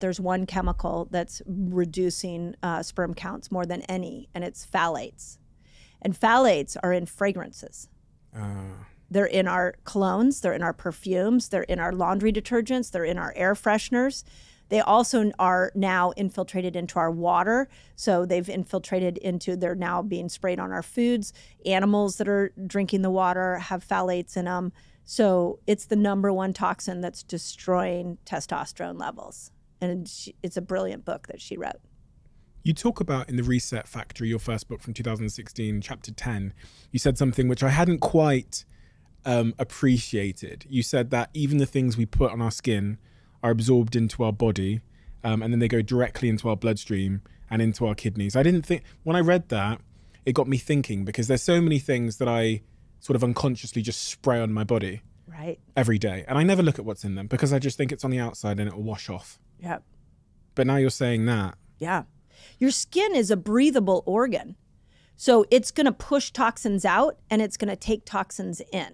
There's one chemical that's reducing uh, sperm counts more than any, and it's phthalates. And phthalates are in fragrances. Uh, They're in our colognes, they're in our perfumes, they're in our laundry detergents, they're in our air fresheners. They also are now infiltrated into our water. So they've infiltrated into, they're now being sprayed on our foods. Animals that are drinking the water have phthalates in them. So it's the number one toxin that's destroying testosterone levels. And she, it's a brilliant book that she wrote. You talk about in The Reset Factory, your first book from 2016, chapter 10, you said something which I hadn't quite um, appreciated. You said that even the things we put on our skin are absorbed into our body um, and then they go directly into our bloodstream and into our kidneys. I didn't think, when I read that, it got me thinking because there's so many things that I sort of unconsciously just spray on my body Right. every day. And I never look at what's in them because I just think it's on the outside and it will wash off. Yep. But now you're saying that. Yeah. Your skin is a breathable organ. So it's going to push toxins out and it's going to take toxins in.